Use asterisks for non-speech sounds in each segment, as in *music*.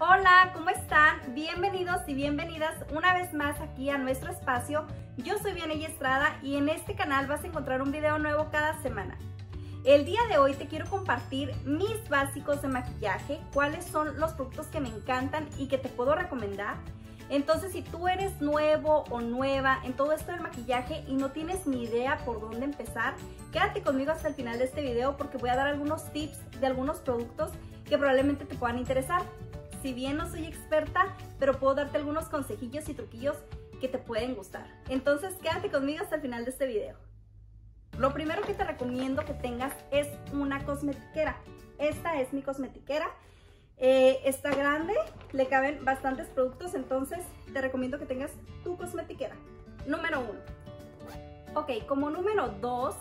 Hola, ¿cómo están? Bienvenidos y bienvenidas una vez más aquí a nuestro espacio. Yo soy Vianey Estrada y en este canal vas a encontrar un video nuevo cada semana. El día de hoy te quiero compartir mis básicos de maquillaje, cuáles son los productos que me encantan y que te puedo recomendar. Entonces, si tú eres nuevo o nueva en todo esto del maquillaje y no tienes ni idea por dónde empezar, quédate conmigo hasta el final de este video porque voy a dar algunos tips de algunos productos que probablemente te puedan interesar. Si bien no soy experta, pero puedo darte algunos consejillos y truquillos que te pueden gustar. Entonces quédate conmigo hasta el final de este video. Lo primero que te recomiendo que tengas es una cosmetiquera. Esta es mi cosmetiquera. Eh, está grande, le caben bastantes productos, entonces te recomiendo que tengas tu cosmetiquera. Número uno. Ok, como número dos,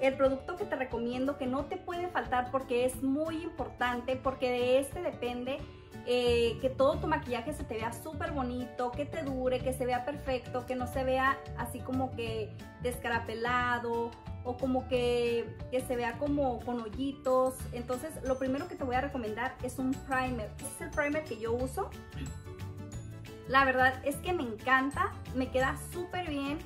el producto que te recomiendo que no te puede faltar porque es muy importante, porque de este depende eh, que todo tu maquillaje se te vea súper bonito, que te dure, que se vea perfecto, que no se vea así como que descarapelado o como que, que, se vea como con hoyitos. Entonces lo primero que te voy a recomendar es un primer. Este es el primer que yo uso. La verdad es que me encanta, me queda súper bien.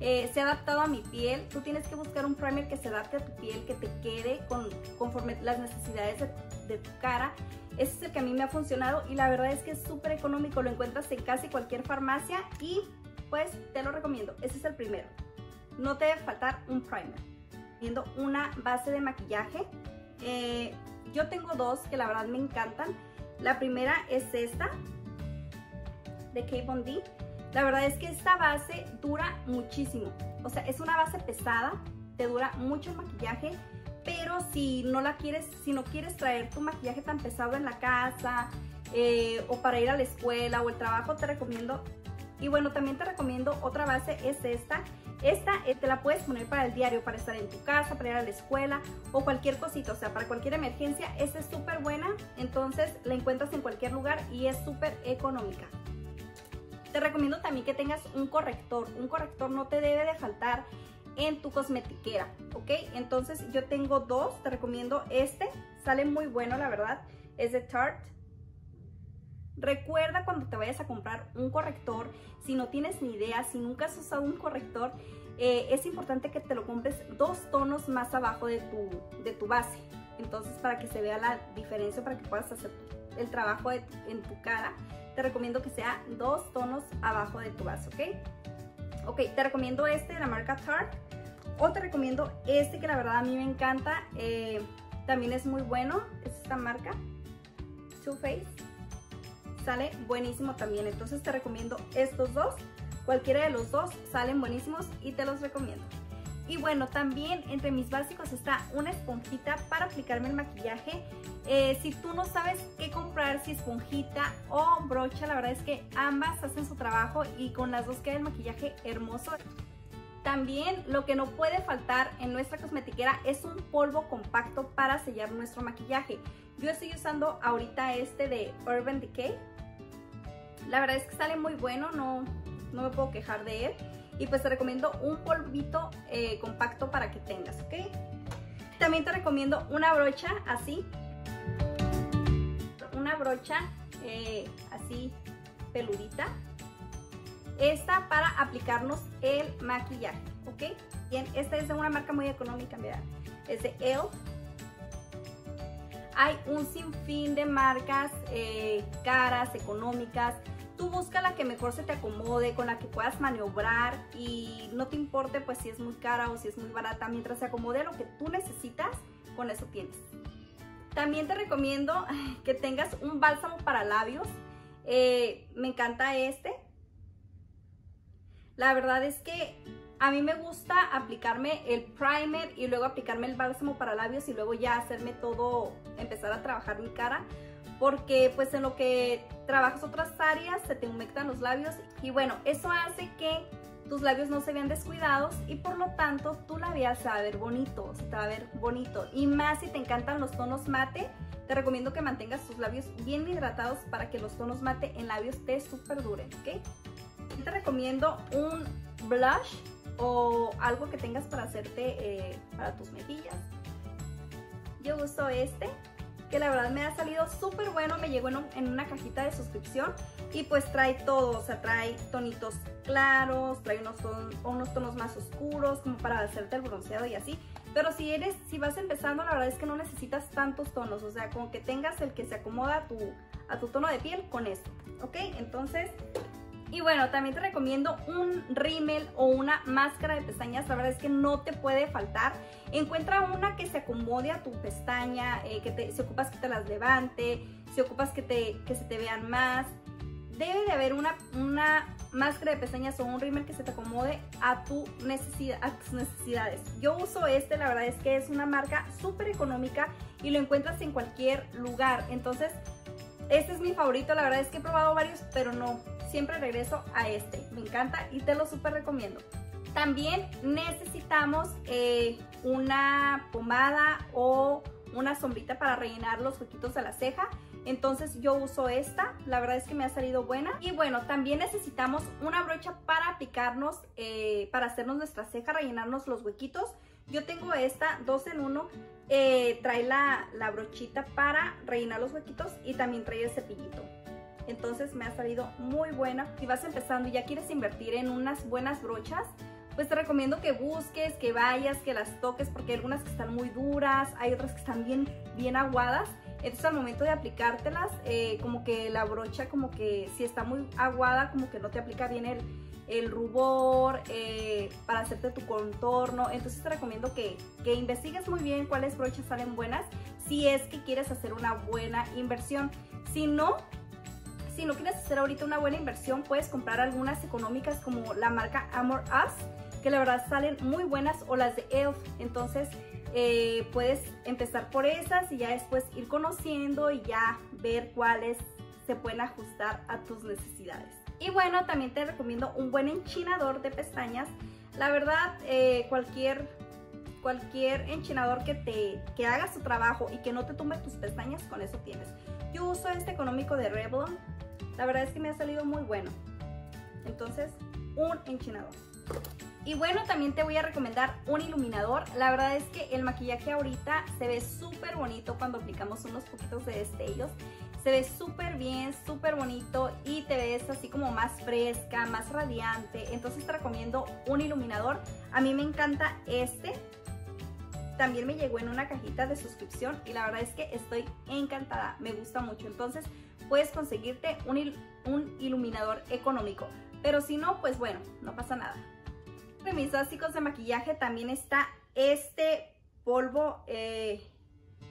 Eh, se ha adaptado a mi piel. Tú tienes que buscar un primer que se adapte a tu piel, que te quede con, conforme las necesidades de, de tu cara. Ese es el que a mí me ha funcionado y la verdad es que es súper económico. Lo encuentras en casi cualquier farmacia y pues te lo recomiendo. Ese es el primero. No te debe faltar un primer. Viendo una base de maquillaje. Eh, yo tengo dos que la verdad me encantan. La primera es esta de Kate Von D. La verdad es que esta base dura muchísimo. O sea, es una base pesada, te dura mucho el maquillaje pero si no la quieres, si no quieres traer tu maquillaje tan pesado en la casa eh, o para ir a la escuela o el trabajo, te recomiendo, y bueno, también te recomiendo otra base, es esta. Esta eh, te la puedes poner para el diario, para estar en tu casa, para ir a la escuela o cualquier cosita, o sea, para cualquier emergencia. Esta es súper buena, entonces la encuentras en cualquier lugar y es súper económica. Te recomiendo también que tengas un corrector. Un corrector no te debe de faltar en tu cosmetiquera, ¿ok? Entonces yo tengo dos, te recomiendo este, sale muy bueno la verdad, es de Tarte. Recuerda cuando te vayas a comprar un corrector, si no tienes ni idea, si nunca has usado un corrector, eh, es importante que te lo compres dos tonos más abajo de tu, de tu base. Entonces para que se vea la diferencia, para que puedas hacer el trabajo en tu cara, te recomiendo que sea dos tonos abajo de tu base, ¿ok? Ok, te recomiendo este de la marca Tarte. O te recomiendo este que la verdad a mí me encanta. Eh, también es muy bueno. Es esta marca. Too Faced. Sale buenísimo también. Entonces te recomiendo estos dos. Cualquiera de los dos salen buenísimos y te los recomiendo. Y bueno, también entre mis básicos está una esponjita para aplicarme el maquillaje. Eh, si tú no sabes qué comprar, si esponjita o brocha, la verdad es que ambas hacen su trabajo y con las dos queda el maquillaje hermoso. También lo que no puede faltar en nuestra cosmetiquera es un polvo compacto para sellar nuestro maquillaje. Yo estoy usando ahorita este de Urban Decay. La verdad es que sale muy bueno, no, no me puedo quejar de él. Y pues te recomiendo un polvito eh, compacto para que tengas, ¿ok? También te recomiendo una brocha así. Una brocha eh, así peludita. Esta para aplicarnos el maquillaje, ¿ok? Bien, esta es de una marca muy económica, mira. Es de ELF. Hay un sinfín de marcas eh, caras, económicas, tú busca la que mejor se te acomode, con la que puedas maniobrar y no te importe pues si es muy cara o si es muy barata, mientras se acomode lo que tú necesitas, con eso tienes. También te recomiendo *laughs* que tengas un bálsamo para labios, eh, me encanta este. La verdad es que a mí me gusta aplicarme el primer y luego aplicarme el bálsamo para labios y luego ya hacerme todo, empezar a trabajar mi cara porque pues en lo que trabajas otras áreas se te humectan los labios y bueno, eso hace que tus labios no se vean descuidados y por lo tanto tu labial se va a ver bonito, se te va a ver bonito y más si te encantan los tonos mate, te recomiendo que mantengas tus labios bien hidratados para que los tonos mate en labios te super duren, ¿ok? Te recomiendo un blush o algo que tengas para hacerte eh, para tus mejillas. Yo uso este que la verdad me ha salido súper bueno, me llegó en, una cajita de suscripción y pues trae todo, o sea, trae tonitos claros, trae unos, unos tonos más oscuros como para hacerte el bronceado y así. Pero si eres, si vas empezando, la verdad es que no necesitas tantos tonos, o sea, como que tengas el que se acomoda a tu, a tu tono de piel con esto, ¿ok? Entonces, y bueno, también te recomiendo un rímel o una máscara de pestañas, la verdad es que no te puede faltar. Encuentra una que se acomode a tu pestaña, eh, que te, si ocupas que te las levante, si ocupas que, te, que se te vean más. Debe de haber una, una máscara de pestañas o un rímel que se te acomode a, tu a tus necesidades. Yo uso este, la verdad es que es una marca súper económica y lo encuentras en cualquier lugar. Entonces, este es mi favorito, la verdad es que he probado varios, pero no, siempre regreso a este. Me encanta y te lo súper recomiendo. También necesitamos eh, una pomada o una sombrita para rellenar los huequitos de la ceja. Entonces yo uso esta, la verdad es que me ha salido buena. Y bueno, también necesitamos una brocha para aplicarnos, eh, para hacernos nuestra ceja, rellenarnos los huequitos. Yo tengo esta, dos en uno, eh, trae la, la brochita para rellenar los huequitos y también trae el cepillito entonces me ha salido muy buena. Si vas empezando y ya quieres invertir en unas buenas brochas, pues te recomiendo que busques, que vayas, que las toques, porque hay algunas que están muy duras, hay otras que están bien, bien aguadas. Entonces al momento de aplicártelas, eh, como que la brocha, como que si está muy aguada, como que no te aplica bien el, el rubor eh, para hacerte tu contorno. Entonces te recomiendo que, que investigues muy bien cuáles brochas salen buenas si es que quieres hacer una buena inversión. Si no, si no quieres hacer ahorita una buena inversión, puedes comprar algunas económicas como la marca Amor Us, que la verdad salen muy buenas, o las de ELF. Entonces, eh, puedes empezar por esas y ya después ir conociendo y ya ver cuáles se pueden ajustar a tus necesidades. Y bueno, también te recomiendo un buen enchinador de pestañas. La verdad, eh, cualquier, cualquier enchinador que, te, que haga su trabajo y que no te tumbe tus pestañas, con eso tienes. Yo uso este económico de Revlon la verdad es que me ha salido muy bueno. Entonces, un enchinador. Y bueno, también te voy a recomendar un iluminador. La verdad es que el maquillaje ahorita se ve súper bonito cuando aplicamos unos poquitos de destellos. Se ve súper bien, súper bonito y te ves así como más fresca, más radiante. Entonces te recomiendo un iluminador. A mí me encanta este. También me llegó en una cajita de suscripción y la verdad es que estoy encantada. Me gusta mucho. Entonces puedes conseguirte un, un iluminador económico. Pero si no, pues bueno, no pasa nada. Entre mis básicos de maquillaje también está este polvo eh,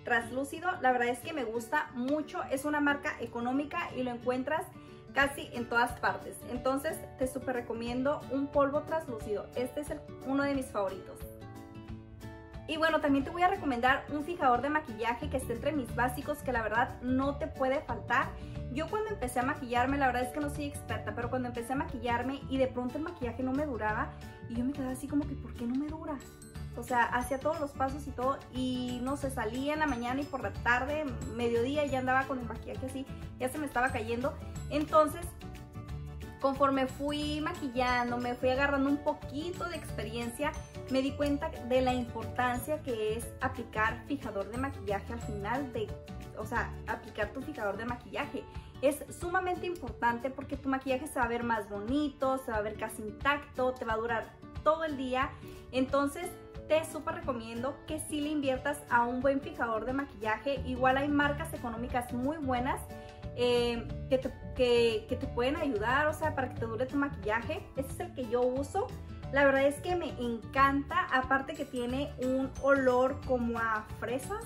translúcido. La verdad es que me gusta mucho. Es una marca económica y lo encuentras casi en todas partes. Entonces te súper recomiendo un polvo translúcido. Este es uno de mis favoritos. Y bueno, también te voy a recomendar un fijador de maquillaje que esté entre mis básicos, que la verdad no te puede faltar. Yo cuando empecé a maquillarme, la verdad es que no soy experta, pero cuando empecé a maquillarme y de pronto el maquillaje no me duraba, y yo me quedaba así como que, ¿por qué no me dura? O sea, hacía todos los pasos y todo, y no se salía en la mañana y por la tarde, mediodía, ya andaba con el maquillaje así, ya se me estaba cayendo. Entonces, conforme fui maquillando, me fui agarrando un poquito de experiencia, me di cuenta de la importancia que es aplicar fijador de maquillaje al final de, o sea, aplicar tu fijador de maquillaje. Es sumamente importante porque tu maquillaje se va a ver más bonito, se va a ver casi intacto, te va a durar todo el día. Entonces, te súper recomiendo que si le inviertas a un buen fijador de maquillaje. Igual hay marcas económicas muy buenas eh, que, te, que, te pueden ayudar, o sea, para que te dure tu maquillaje. Este es el que yo uso. La verdad es que me encanta, aparte que tiene un olor como a fresas.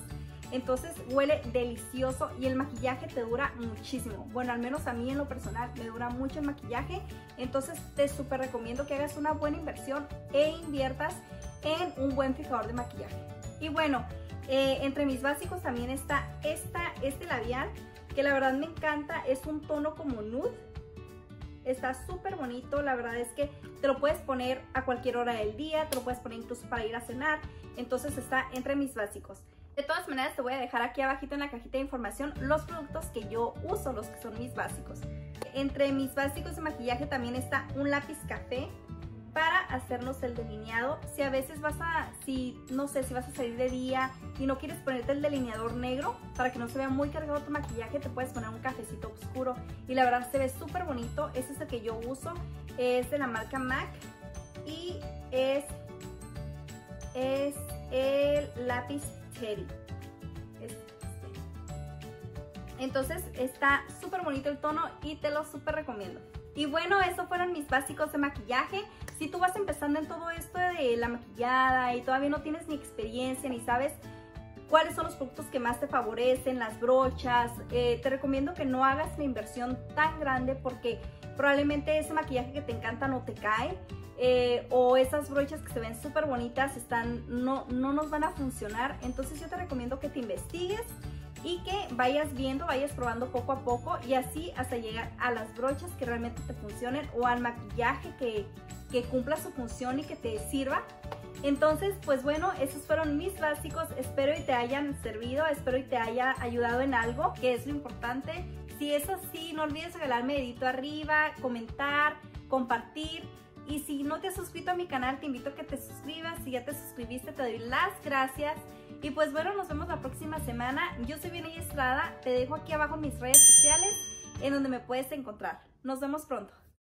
Entonces huele delicioso y el maquillaje te dura muchísimo. Bueno, al menos a mí en lo personal me dura mucho el maquillaje. Entonces te súper recomiendo que hagas una buena inversión e inviertas en un buen fijador de maquillaje. Y bueno, eh, entre mis básicos también está esta, este labial que la verdad me encanta. Es un tono como nude. Está súper bonito, la verdad es que te lo puedes poner a cualquier hora del día, te lo puedes poner incluso para ir a cenar, entonces está entre mis básicos. De todas maneras te voy a dejar aquí abajito en la cajita de información los productos que yo uso, los que son mis básicos. Entre mis básicos de maquillaje también está un lápiz café, hacernos el delineado. Si a veces vas a, si no sé, si vas a salir de día y no quieres ponerte el delineador negro para que no se vea muy cargado tu maquillaje, te puedes poner un cafecito oscuro y la verdad se ve súper bonito. Ese es el que yo uso, es de la marca MAC y es, es el lápiz Teddy. Este. Entonces está súper bonito el tono y te lo súper recomiendo. Y bueno, esos fueron mis básicos de maquillaje. Si tú vas empezando en todo esto de la maquillada y todavía no tienes ni experiencia ni sabes cuáles son los productos que más te favorecen, las brochas, eh, te recomiendo que no hagas la inversión tan grande porque probablemente ese maquillaje que te encanta no te cae. Eh, o esas brochas que se ven súper bonitas están, no, no nos van a funcionar. Entonces yo te recomiendo que te investigues y que vayas viendo, vayas probando poco a poco y así hasta llegar a las brochas que realmente te funcionen o al maquillaje que, que cumpla su función y que te sirva. Entonces, pues bueno, esos fueron mis básicos. Espero y te hayan servido, espero y te haya ayudado en algo, que es lo importante. Si es así, no olvides regalarme dedito arriba, comentar, compartir. Y si no te has suscrito a mi canal, te invito a que te suscribas. Si ya te suscribiste, te doy las gracias. Y pues bueno, nos vemos la próxima semana. Yo soy Viene Estrada, te dejo aquí abajo mis redes sociales en donde me puedes encontrar. Nos vemos pronto.